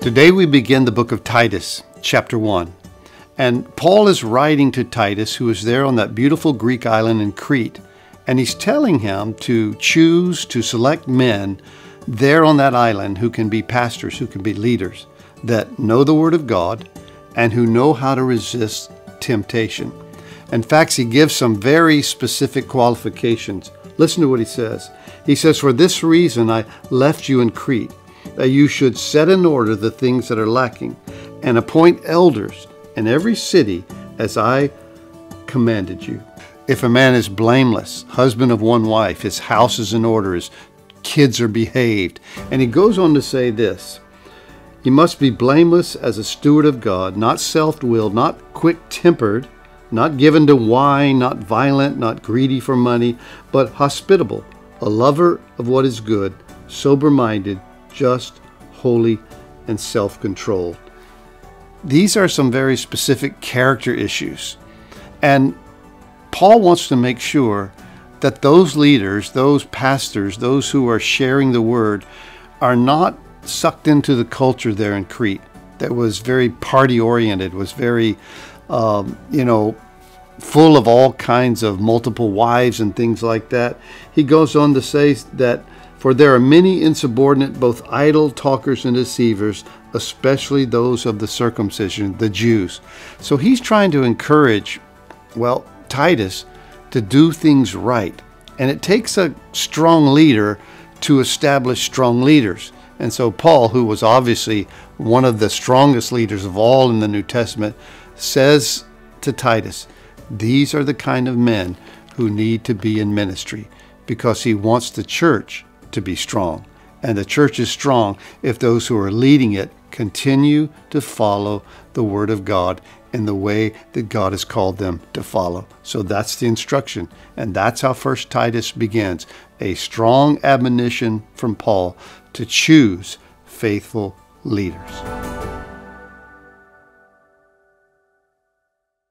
Today we begin the book of Titus, chapter 1. And Paul is writing to Titus, who is there on that beautiful Greek island in Crete. And he's telling him to choose, to select men there on that island who can be pastors, who can be leaders, that know the Word of God and who know how to resist temptation. In fact, he gives some very specific qualifications. Listen to what he says. He says, For this reason I left you in Crete that you should set in order the things that are lacking, and appoint elders in every city as I commanded you. If a man is blameless, husband of one wife, his house is in order, his kids are behaved. And he goes on to say this He must be blameless as a steward of God, not self willed, not quick tempered, not given to wine, not violent, not greedy for money, but hospitable, a lover of what is good, sober minded just, holy, and self controlled. These are some very specific character issues. And Paul wants to make sure that those leaders, those pastors, those who are sharing the word, are not sucked into the culture there in Crete that was very party oriented, was very, um, you know, full of all kinds of multiple wives and things like that. He goes on to say that for there are many insubordinate, both idle talkers and deceivers, especially those of the circumcision, the Jews. So he's trying to encourage, well, Titus to do things right. And it takes a strong leader to establish strong leaders. And so Paul, who was obviously one of the strongest leaders of all in the New Testament, says to Titus, These are the kind of men who need to be in ministry because he wants the church to be strong. And the church is strong if those who are leading it continue to follow the Word of God in the way that God has called them to follow. So that's the instruction. And that's how First Titus begins a strong admonition from Paul to choose faithful leaders.